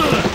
Ugh!